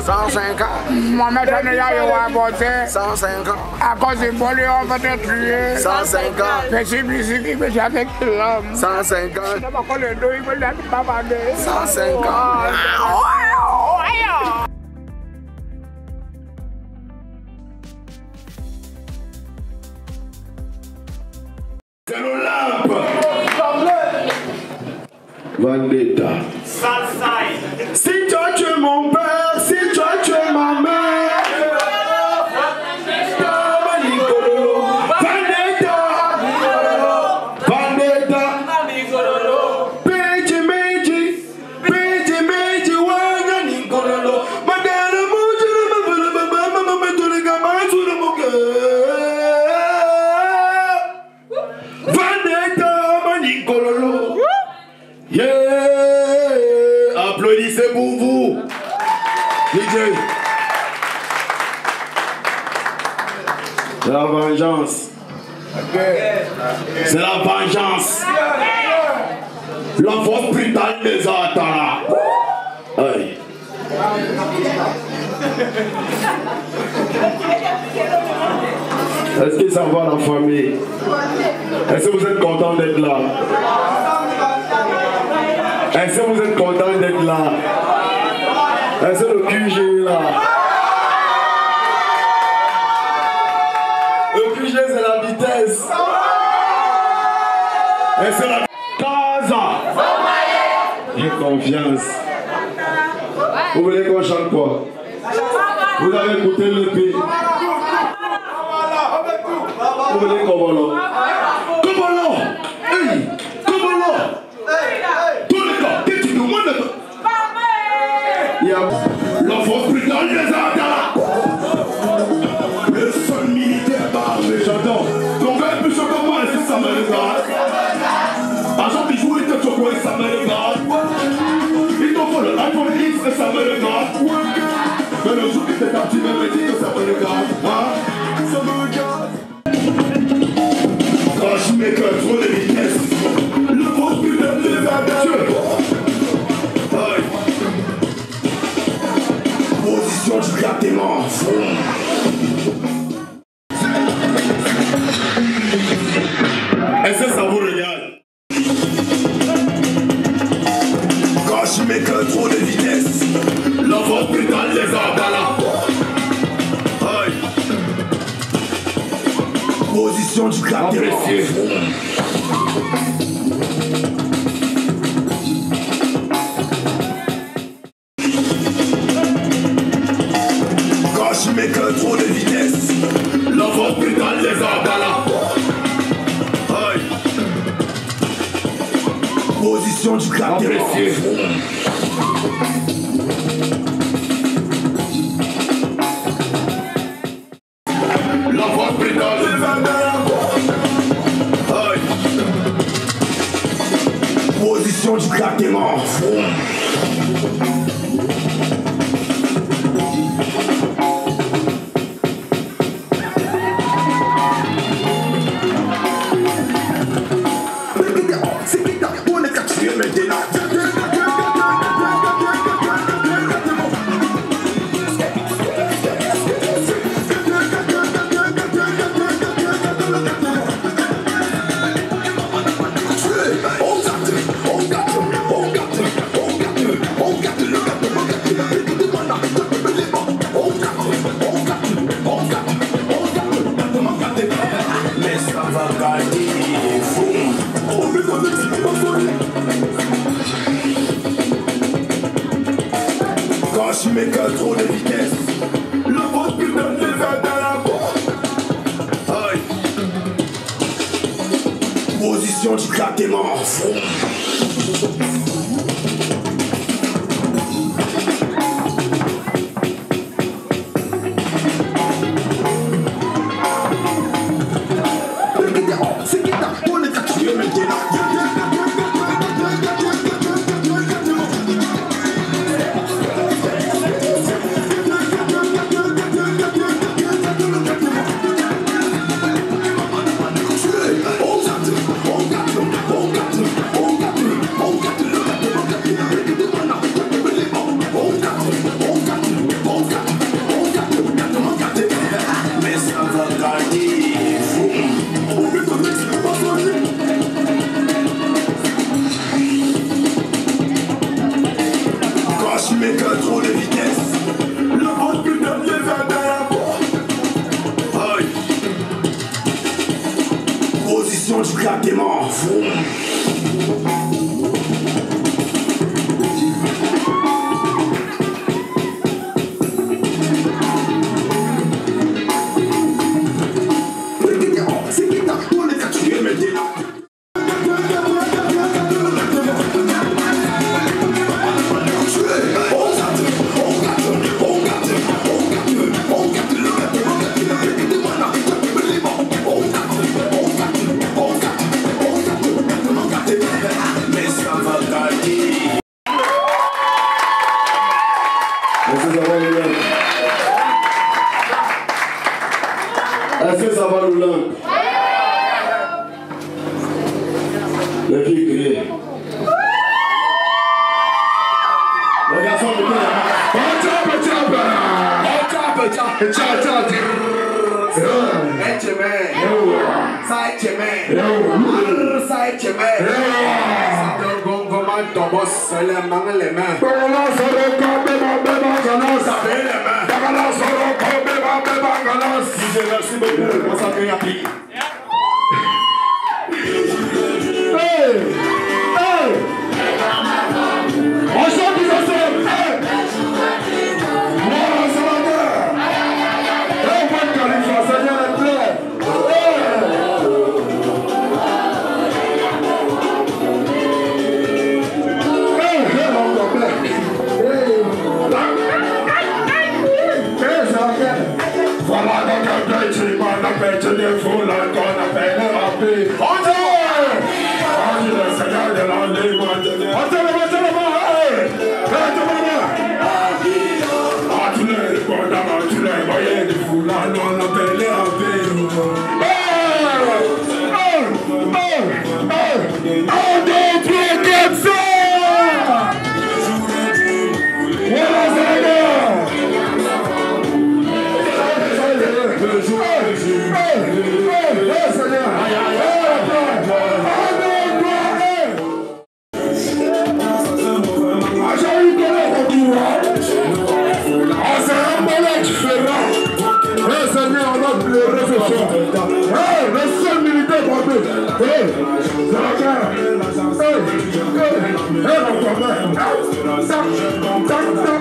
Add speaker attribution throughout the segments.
Speaker 1: 150.
Speaker 2: Mohamed Anaya Yawa Bote,
Speaker 1: 150.
Speaker 2: à cause du bolé, on va te tuer.
Speaker 1: 150.
Speaker 2: Petit musique, il veut jamais que l'homme.
Speaker 1: 150.
Speaker 2: Je ne pas le dos, il veut la babader.
Speaker 1: 150.
Speaker 3: C'est nos lampes. Vendetta. Si toi tu es mon père, Applaudissez pour vous. DJ. C'est la vengeance. C'est la vengeance. La force brutale des Atara. Aïe. Est-ce que ça va la famille? Est-ce que vous êtes content d'être là? Est-ce que vous êtes content d'être là? Est-ce que le QG est là? Le QG c'est la vitesse. Est-ce que la Casa? J'ai confiance. Vous voulez qu'on chante quoi? Vous avez écouté le pays. Vous voulez qu'on va Mais le jour qu'il t'est parti, me dit que ça me regarde. Est-ce que ça vous regarde Quand je mets que trop de vitesse, la force brutale les abala. Aïe. Position du grattement. Que trop de vitesse, la force brutale les. Aïe. Position du. La force brutale les. Position du Mets que trop de vitesse, le boss putain les aide à la peau. Aïe. Position du grattement.
Speaker 4: Conscractement. Est-ce que ça va nous langue Les filles grillent. Les garçons, mettez la main. Dieu merci beaucoup pour sa prière. Yeah.
Speaker 1: Je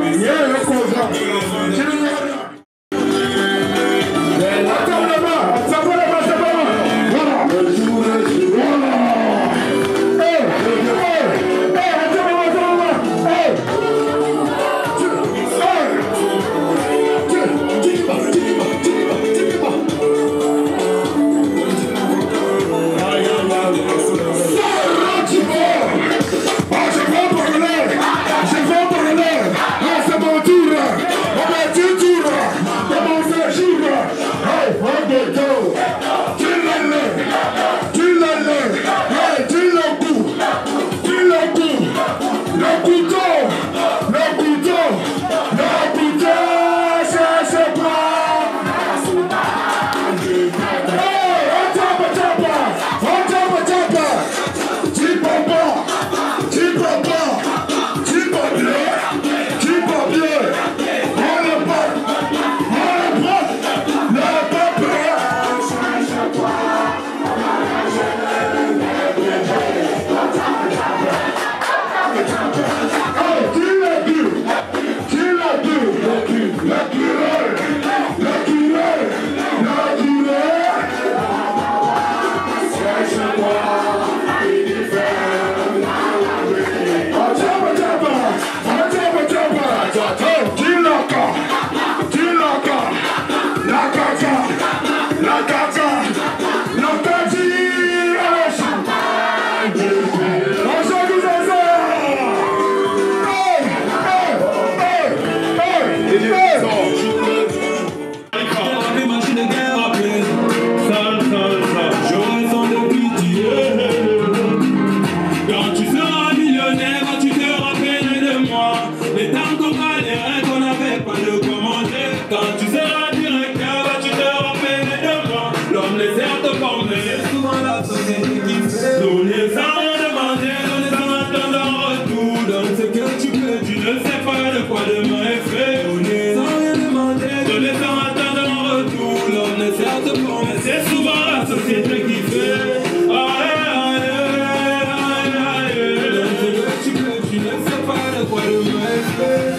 Speaker 5: se para por un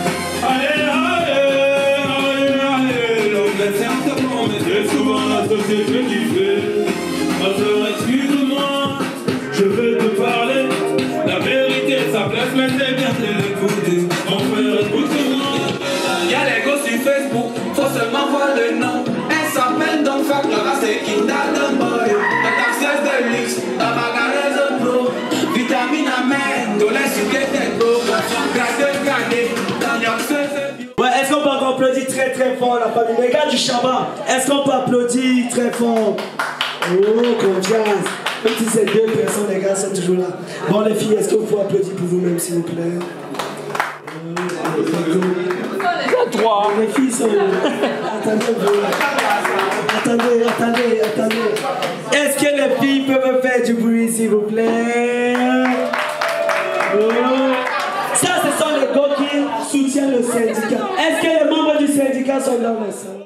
Speaker 5: fort la famille Les gars du Shabbat, est-ce qu'on peut applaudir très fort? Oh, confiance. Même si c'est deux personnes, les gars sont toujours là. Bon, les filles, est-ce que vous pouvez applaudir pour vous-même, s'il vous plaît? Trois. Les filles sont. Attendez. Attendez, attendez, attendez. Est-ce que les filles peuvent faire du bruit, s'il vous plaît? Oh. Ça, ce sont les gars qui soutiennent le syndicat. yes i know this